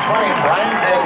train, Brian Day.